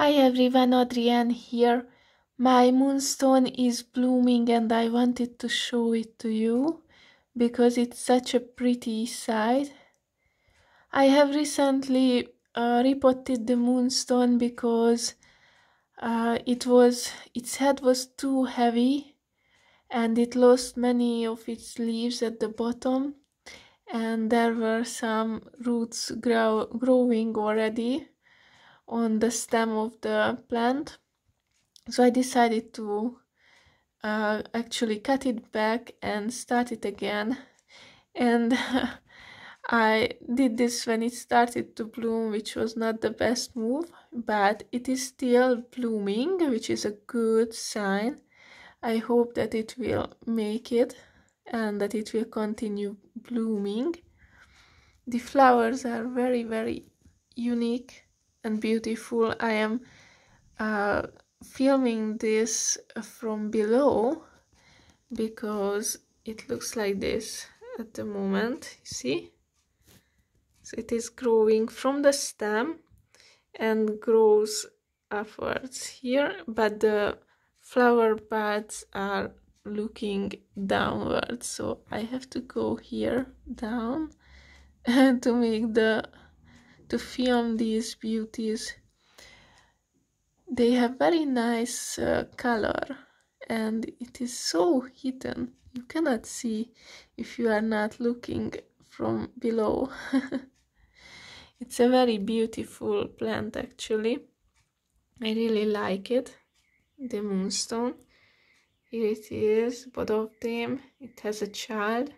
Hi everyone, Adrienn here. My moonstone is blooming and I wanted to show it to you because it's such a pretty sight. I have recently uh, repotted the moonstone because uh, it was its head was too heavy and it lost many of its leaves at the bottom and there were some roots grow growing already on the stem of the plant. So I decided to uh, actually cut it back and start it again. And I did this when it started to bloom which was not the best move but it is still blooming which is a good sign. I hope that it will make it and that it will continue blooming. The flowers are very very unique and beautiful. I am uh, filming this from below because it looks like this at the moment, you see? So it is growing from the stem and grows upwards here, but the flower buds are looking downwards, so I have to go here down to make the to film these beauties. They have very nice uh, color and it is so hidden. You cannot see if you are not looking from below. It's a very beautiful plant actually. I really like it the moonstone. Here it is both of them. It has a child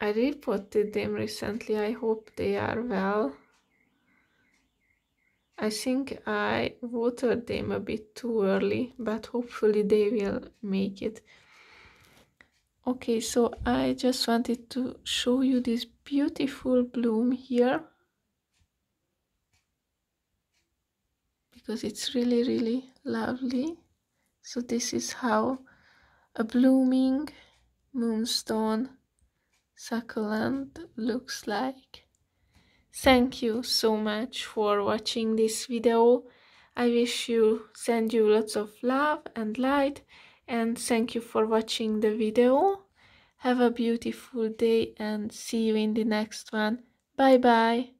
I repotted them recently. I hope they are well. I think I watered them a bit too early, but hopefully they will make it. Okay, so I just wanted to show you this beautiful bloom here. Because it's really, really lovely. So this is how a blooming moonstone succulent looks like. Thank you so much for watching this video. I wish you send you lots of love and light and thank you for watching the video. Have a beautiful day and see you in the next one. Bye bye.